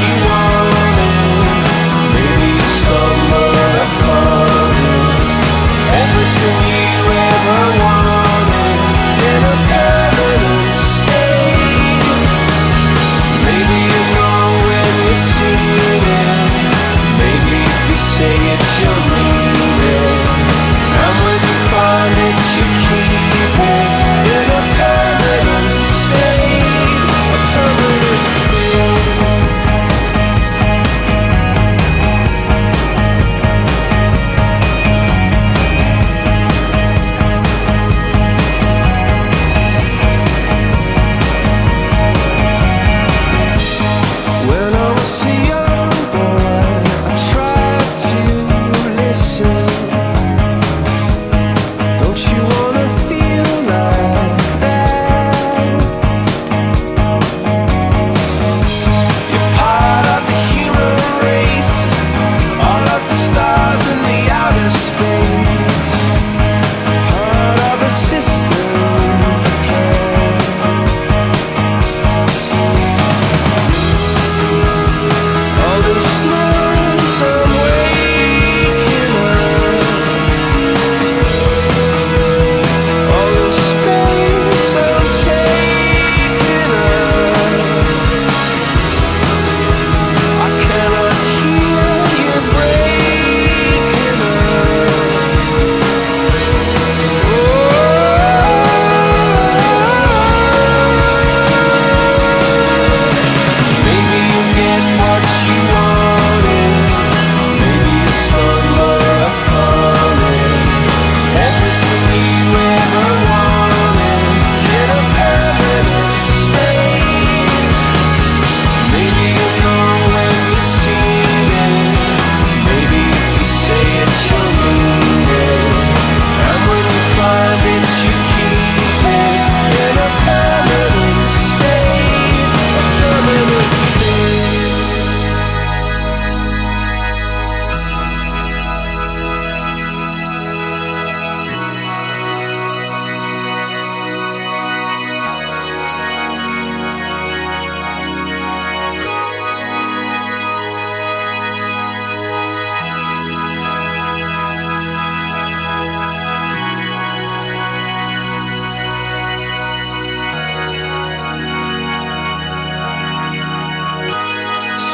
she was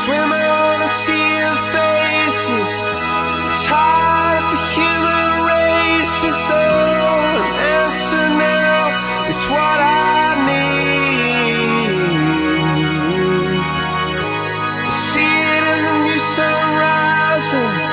Swimmer on a sea of faces Tired the human race It's oh, an answer now what I need. I See it in the new sun rising